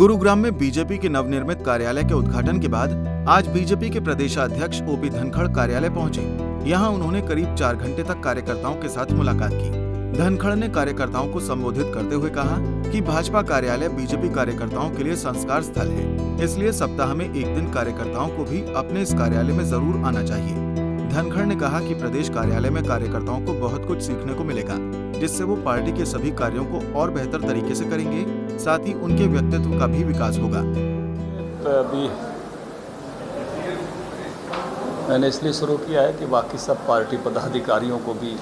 गुरुग्राम में बीजेपी के नवनिर्मित कार्यालय के उद्घाटन के बाद आज बीजेपी के प्रदेशाध्यक्ष ओपी धनखड़ कार्यालय पहुँचे। यहाँ उन्होंने करीब चार घंटे तक कार्यकर्ताओं के साथ मुलाकात की। धनखड़ ने कार्यकर्ताओं को संबोधित करते हुए कहा कि भाजपा कार्यालय बीजेपी कार्यकर्ताओं के लिए संस्कार स्थल है, इसलिए सप्ताह में एक दिन कार्यकर्ताओं को भी अपने इस कार्यालय में ज़रूर आना चाहिए। धनखड़ ने कहा कि प्रदेश कार्यालय में कार्यकर्ताओं को बहुत कुछ सीखने को मिलेगा। जिससे वो पार्टी के सभी कार्यों को और बेहतर तरीके से करेंगे, साथ ही उनके व्यक्तित्व का भी विकास होगा। तो अभी मैंने इसलिए शुरू किया है कि बाकी सब पार्टी पदाधिकारियों को भी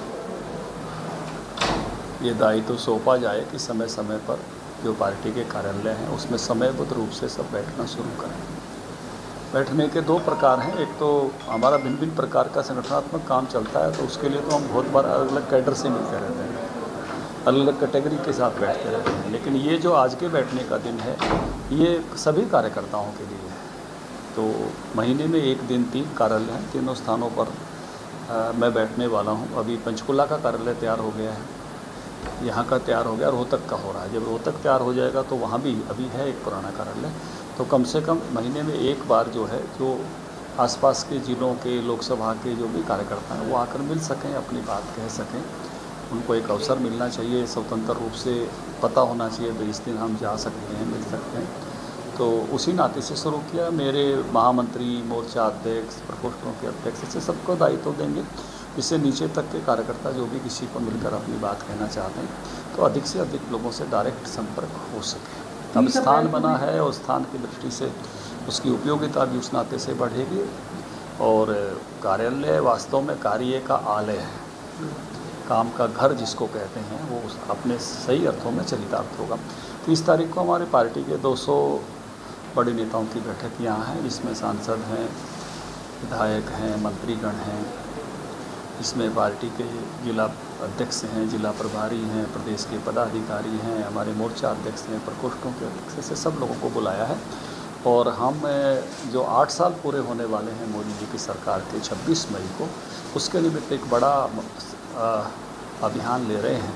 ये दायित्व तो सौंपा जाए कि समय समय पर जो पार्टी के कार्यालय हैं, उसमें समयबद्ध रूप से सब बैठना शुरू करें। बैठने के दो प्रकार हैं। एक तो हमारा भिन्न भिन्न प्रकार का संगठनात्मक काम चलता है तो उसके लिए तो हम बहुत बार अलग अलग कैडर से मिलते रहते हैं। अलग अलग कैटेगरी के साथ बैठते रहते हैं। लेकिन ये जो आज के बैठने का दिन है ये सभी कार्यकर्ताओं के लिए है। तो महीने में एक दिन तीन कार्यालय हैं तीनों स्थानों पर आ, मैं बैठने वाला हूँ। अभी पंचकुला का कार्यालय तैयार हो गया है। यहाँ का तैयार हो गया रोहतक का हो रहा है। जब रोहतक तैयार हो जाएगा तो वहाँ भी अभी है एक पुराना कार्यालय। तो कम से कम महीने में एक बार जो है जो आसपास के ज़िलों के लोकसभा के जो भी कार्यकर्ता हैं वो आकर मिल सकें अपनी बात कह सकें। उनको एक अवसर मिलना चाहिए स्वतंत्र रूप से पता होना चाहिए तो इस दिन हम जा सकते हैं मिल सकते हैं। तो उसी नाते से शुरू किया मेरे महामंत्री मोर्चा अध्यक्ष प्रकोष्ठों के अध्यक्ष से सबको दायित्व देंगे। इससे नीचे तक के कार्यकर्ता जो भी किसी को मिलकर अपनी बात कहना चाहते हैं तो अधिक से अधिक लोगों से डायरेक्ट संपर्क हो सके। अब स्थान बना है और स्थान की दृष्टि से उसकी उपयोगिता भी उस नाते से बढ़ेगी और कार्यालय वास्तव में कार्य का आलय है। काम का घर जिसको कहते हैं, वो उस अपने सही अर्थों में चरितार्थ होगा। तीस तारीख को हमारे पार्टी के 200 बड़े नेताओं की बैठक यहाँ है। जिसमें सांसद हैं, विधायक हैं, मंत्रीगण हैं। इसमें पार्टी के जिला अध्यक्ष हैं, जिला प्रभारी हैं, प्रदेश के पदाधिकारी हैं, हमारे मोर्चा अध्यक्ष हैं, प्रकोष्ठों के अध्यक्ष से सब लोगों को बुलाया है। और हम, जो आठ साल पूरे होने वाले हैं मोदी जी की सरकार के 26 मई को, उसके निमित्त एक बड़ा अभियान ले रहे हैं।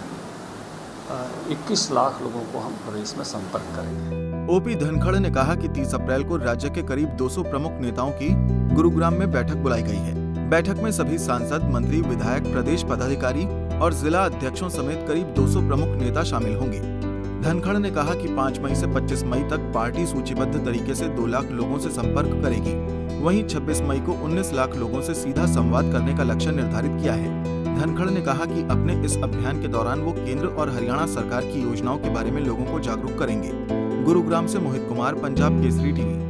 21 लाख लोगों को हम प्रदेश में संपर्क करेंगे। ओपी धनखड़ ने कहा कि 30 अप्रैल को राज्य के करीब 200 प्रमुख नेताओं की गुरुग्राम में बैठक बुलाई गई है। बैठक में सभी सांसद, मंत्री, विधायक, प्रदेश पदाधिकारी और जिला अध्यक्षों समेत करीब 200 प्रमुख नेता शामिल होंगे। धनखड़ ने कहा कि 5 मई से 25 मई तक पार्टी सूचीबद्ध तरीके से 2 लाख लोगों से संपर्क करेगी। वहीं 26 मई को 19 लाख लोगों से सीधा संवाद करने का लक्ष्य निर्धारित किया है। धनखड़ ने कहा कि अपने इस अभियान के दौरान वो केंद्र और हरियाणा सरकार की योजनाओं के बारे में लोगों को जागरूक करेंगे। गुरुग्राम से मोहित कुमार, पंजाब केसरी टीवी।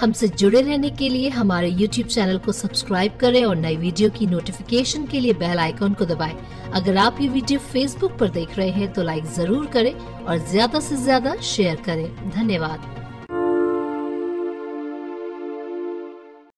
हमसे जुड़े रहने के लिए हमारे YouTube चैनल को सब्सक्राइब करें और नई वीडियो की नोटिफिकेशन के लिए बेल आइकॉन को दबाएँ। अगर आप ये वीडियो Facebook पर देख रहे हैं तो लाइक ज़रूर करें और ज़्यादा से ज़्यादा शेयर करें। धन्यवाद।